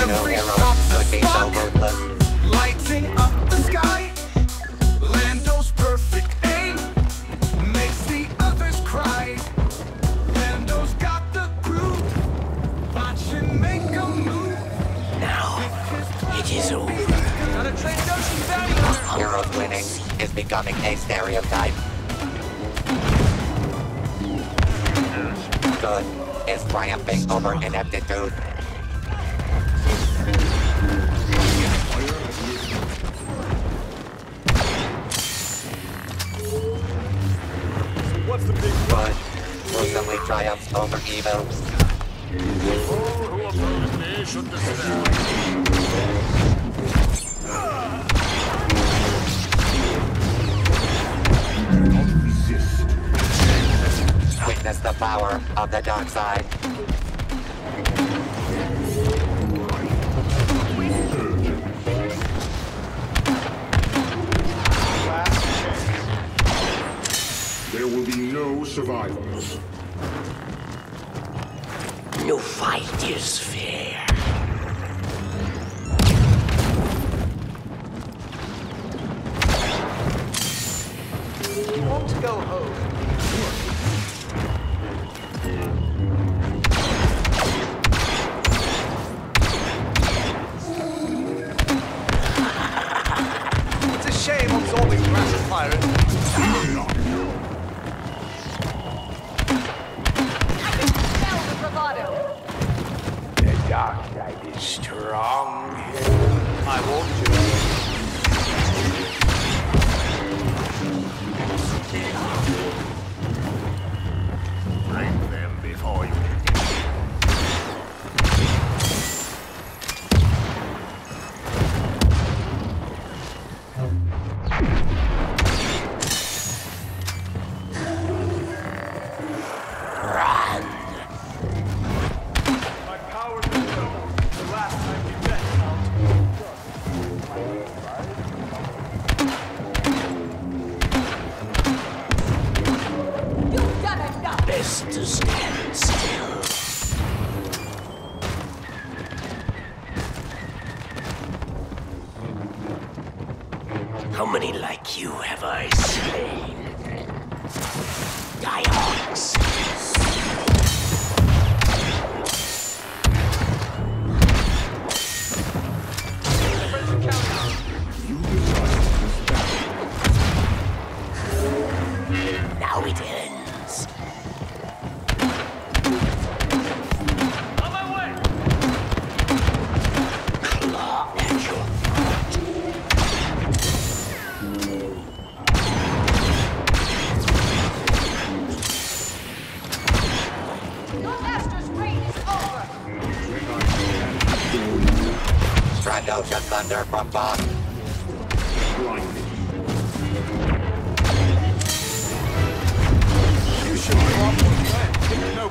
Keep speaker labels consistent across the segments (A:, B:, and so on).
A: Every shot's a
B: could
C: it is over.
A: Gotta train Yoshi value.
B: Heroes winning is becoming a stereotype. Good is triumphing over ineptitude.
D: What's the big
B: Good gruesomely triumphs over evil.
D: All who oppose me should despair.
B: Witness the power of the dark side.
E: There will be no survivors.
C: No fight is fair.
F: To go home?
C: Best
B: Stradosha thunder from.
E: Blinding.
F: You should go off with plan. Take no.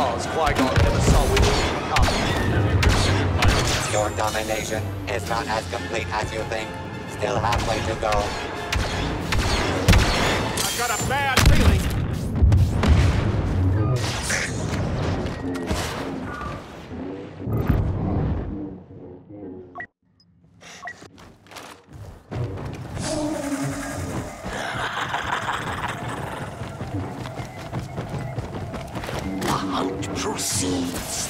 F: Qui-Gon never saw.
B: Your domination is not as complete as you think. Still halfway to go.
D: I've got a bad
C: hunt proceeds.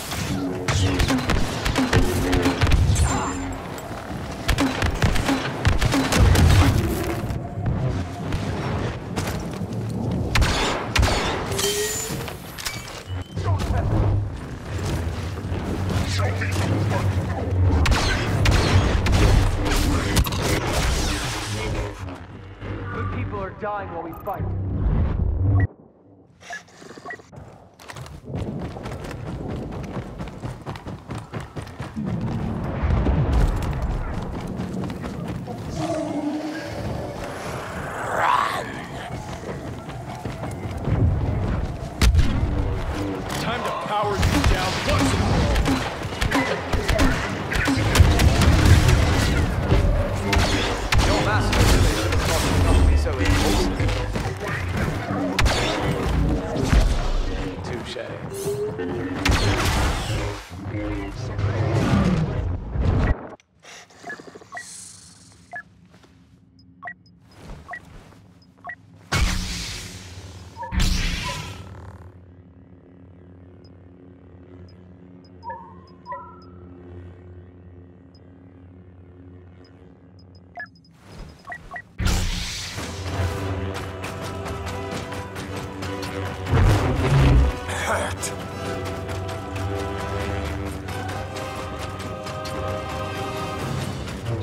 F: Good people are dying while we fight.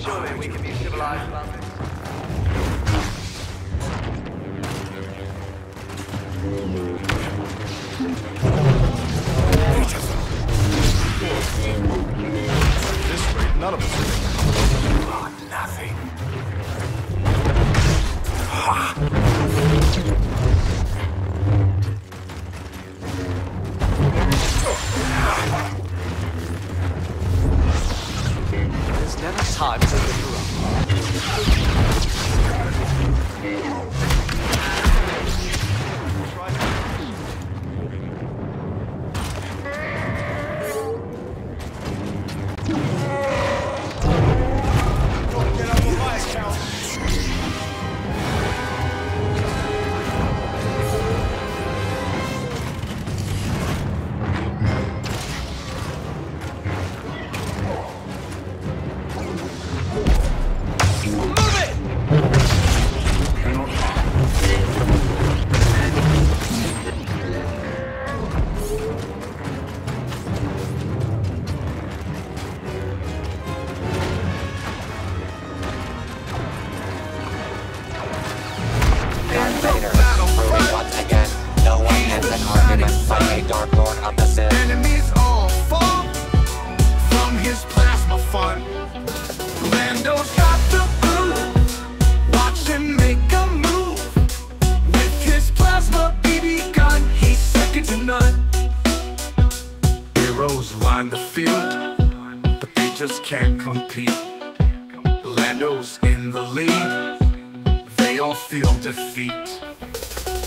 F: Surely we can be civilized about this.
D: This rate, none of us
B: a Dark Lord of the Sith.
A: Enemies all fall from his plasma fun. Lando's got the groove. Watch him make a move. With his plasma BB gun, he's second to none. Heroes line the field, but they just can't compete. Lando's in the lead, they all feel defeat.